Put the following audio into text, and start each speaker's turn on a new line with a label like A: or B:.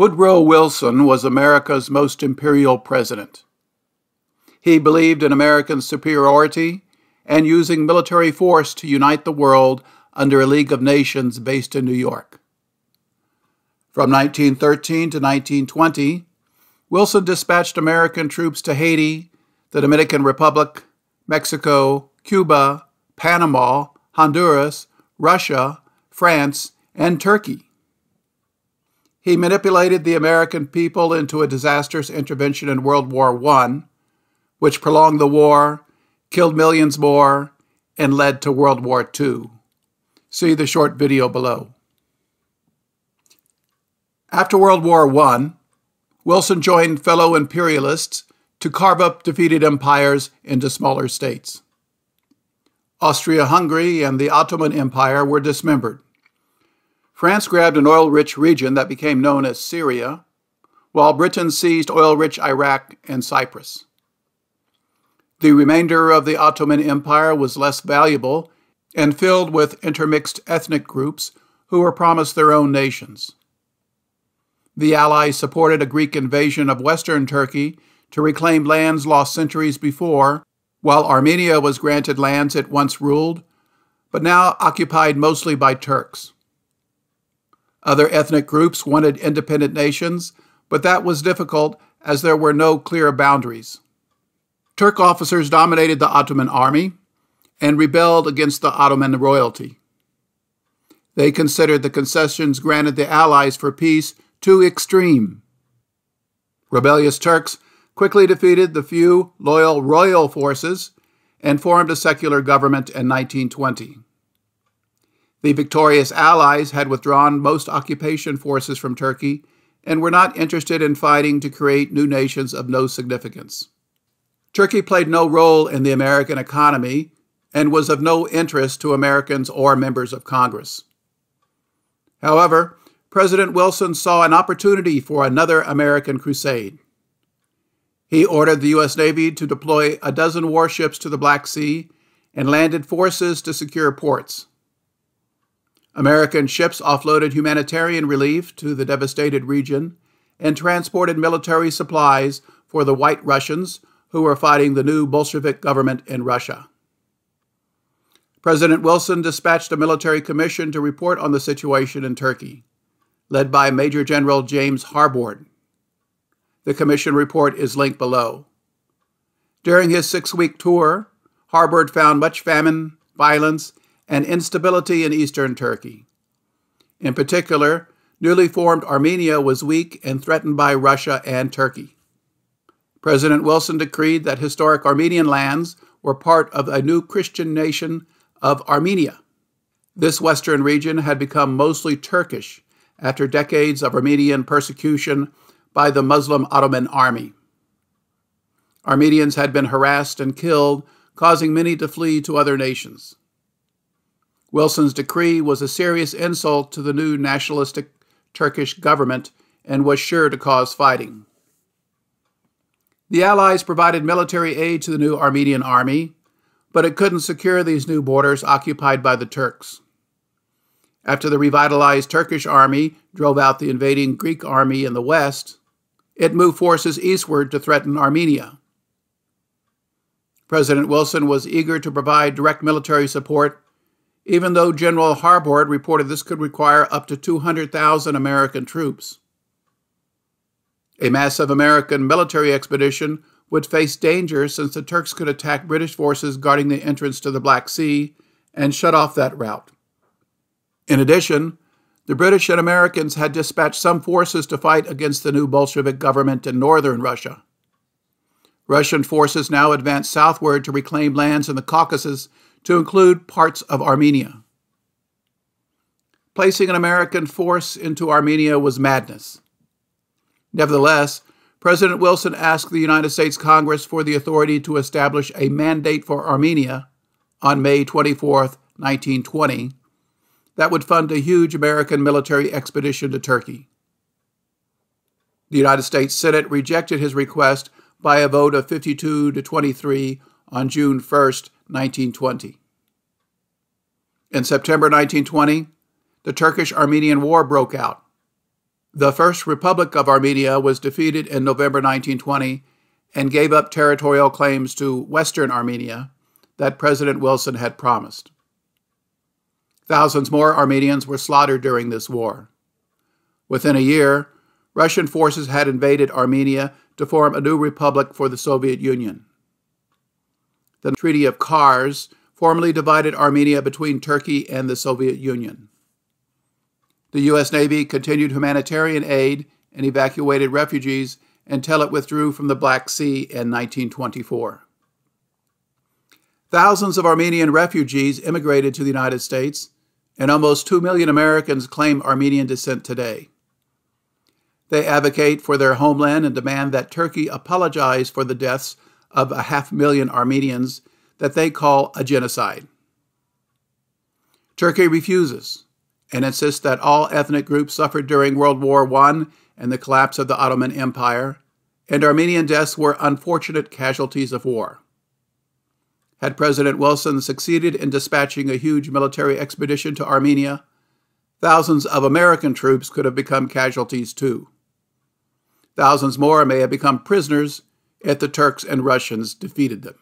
A: Woodrow Wilson was America's most imperial president. He believed in American superiority and using military force to unite the world under a League of Nations based in New York. From 1913 to 1920, Wilson dispatched American troops to Haiti, the Dominican Republic, Mexico, Cuba, Panama, Honduras, Russia, France, and Turkey. He manipulated the American people into a disastrous intervention in World War I, which prolonged the war, killed millions more, and led to World War II. See the short video below. After World War I, Wilson joined fellow imperialists to carve up defeated empires into smaller states. Austria Hungary and the Ottoman Empire were dismembered. France grabbed an oil rich region that became known as Syria, while Britain seized oil rich Iraq and Cyprus. The remainder of the Ottoman Empire was less valuable and filled with intermixed ethnic groups who were promised their own nations. The Allies supported a Greek invasion of western Turkey to reclaim lands lost centuries before, while Armenia was granted lands it once ruled, but now occupied mostly by Turks. Other ethnic groups wanted independent nations, but that was difficult as there were no clear boundaries. Turk officers dominated the Ottoman army and rebelled against the Ottoman royalty. They considered the concessions granted the Allies for peace too extreme. Rebellious Turks quickly defeated the few loyal royal forces and formed a secular government in 1920. The victorious Allies had withdrawn most occupation forces from Turkey and were not interested in fighting to create new nations of no significance. Turkey played no role in the American economy and was of no interest to Americans or members of Congress. However, President Wilson saw an opportunity for another American crusade. He ordered the U.S. Navy to deploy a dozen warships to the Black Sea and landed forces to secure ports. American ships offloaded humanitarian relief to the devastated region and transported military supplies for the White Russians who were fighting the new Bolshevik government in Russia. President Wilson dispatched a military commission to report on the situation in Turkey, led by Major General James Harbord. The commission report is linked below. During his six week tour, Harbord found much famine, violence, and instability in eastern Turkey. In particular, newly formed Armenia was weak and threatened by Russia and Turkey. President Wilson decreed that historic Armenian lands were part of a new Christian nation of Armenia. This western region had become mostly Turkish after decades of Armenian persecution by the Muslim Ottoman army. Armenians had been harassed and killed, causing many to flee to other nations. Wilson's decree was a serious insult to the new nationalistic Turkish government and was sure to cause fighting. The Allies provided military aid to the new Armenian army, but it couldn't secure these new borders occupied by the Turks. After the revitalized Turkish army drove out the invading Greek army in the west, it moved forces eastward to threaten Armenia. President Wilson was eager to provide direct military support even though General Harbord reported this could require up to 200,000 American troops. A massive American military expedition would face danger since the Turks could attack British forces guarding the entrance to the Black Sea and shut off that route. In addition, the British and Americans had dispatched some forces to fight against the new Bolshevik government in northern Russia. Russian forces now advanced southward to reclaim lands in the Caucasus to include parts of Armenia. Placing an American force into Armenia was madness. Nevertheless, President Wilson asked the United States Congress for the authority to establish a mandate for Armenia on May 24, 1920, that would fund a huge American military expedition to Turkey. The United States Senate rejected his request by a vote of 52 to 23 on June 1, 1920. In September 1920, the Turkish Armenian War broke out. The First Republic of Armenia was defeated in November 1920 and gave up territorial claims to Western Armenia that President Wilson had promised. Thousands more Armenians were slaughtered during this war. Within a year, Russian forces had invaded Armenia to form a new republic for the Soviet Union. The Treaty of Kars formally divided Armenia between Turkey and the Soviet Union. The U.S. Navy continued humanitarian aid and evacuated refugees until it withdrew from the Black Sea in 1924. Thousands of Armenian refugees immigrated to the United States, and almost 2 million Americans claim Armenian descent today. They advocate for their homeland and demand that Turkey apologize for the deaths of a half million Armenians that they call a genocide. Turkey refuses and insists that all ethnic groups suffered during World War I and the collapse of the Ottoman Empire, and Armenian deaths were unfortunate casualties of war. Had President Wilson succeeded in dispatching a huge military expedition to Armenia, thousands of American troops could have become casualties too. Thousands more may have become prisoners if the Turks and Russians defeated them.